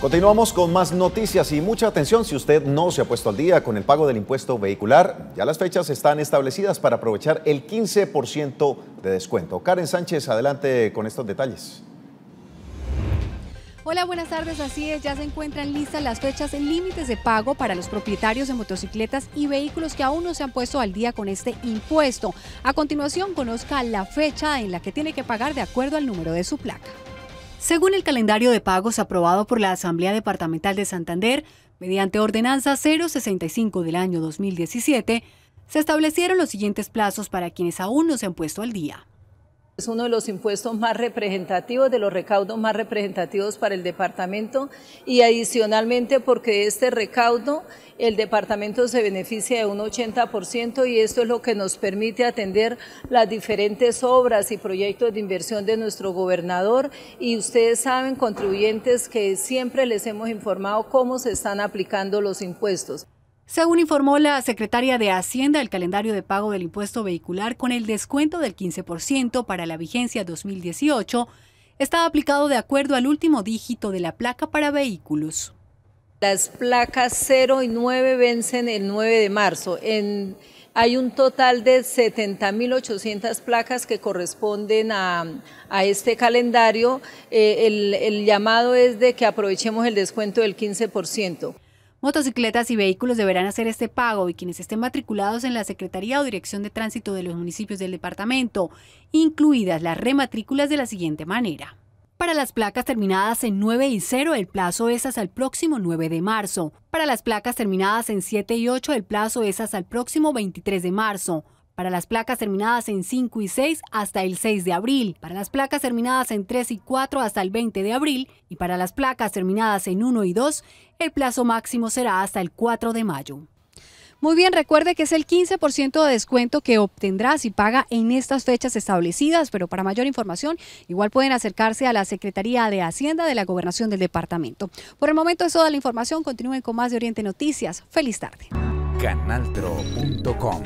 Continuamos con más noticias y mucha atención si usted no se ha puesto al día con el pago del impuesto vehicular. Ya las fechas están establecidas para aprovechar el 15% de descuento. Karen Sánchez, adelante con estos detalles. Hola, buenas tardes. Así es, ya se encuentran listas las fechas límites de pago para los propietarios de motocicletas y vehículos que aún no se han puesto al día con este impuesto. A continuación, conozca la fecha en la que tiene que pagar de acuerdo al número de su placa. Según el calendario de pagos aprobado por la Asamblea Departamental de Santander, mediante Ordenanza 065 del año 2017, se establecieron los siguientes plazos para quienes aún no se han puesto al día. Es uno de los impuestos más representativos, de los recaudos más representativos para el departamento y adicionalmente porque este recaudo el departamento se beneficia de un 80% y esto es lo que nos permite atender las diferentes obras y proyectos de inversión de nuestro gobernador y ustedes saben, contribuyentes, que siempre les hemos informado cómo se están aplicando los impuestos. Según informó la secretaria de Hacienda, el calendario de pago del impuesto vehicular con el descuento del 15% para la vigencia 2018 está aplicado de acuerdo al último dígito de la placa para vehículos. Las placas 0 y 9 vencen el 9 de marzo. Hay un total de 70.800 placas que corresponden a, este calendario. Eh, el llamado es de que aprovechemos el descuento del 15%. Motocicletas y vehículos deberán hacer este pago y quienes estén matriculados en la Secretaría o Dirección de Tránsito de los municipios del departamento, incluidas las rematrículas de la siguiente manera. Para las placas terminadas en 9 y 0, el plazo es hasta el próximo 9 de marzo. Para las placas terminadas en 7 y 8, el plazo es hasta el próximo 23 de marzo. Para las placas terminadas en 5 y 6 hasta el 6 de abril. Para las placas terminadas en 3 y 4 hasta el 20 de abril. Y para las placas terminadas en 1 y 2, el plazo máximo será hasta el 4 de mayo. Muy bien, recuerde que es el 15% de descuento que obtendrá si paga en estas fechas establecidas, pero para mayor información igual pueden acercarse a la Secretaría de Hacienda de la Gobernación del Departamento. Por el momento es toda la información, continúen con más de Oriente Noticias. Feliz tarde. Canaltro.com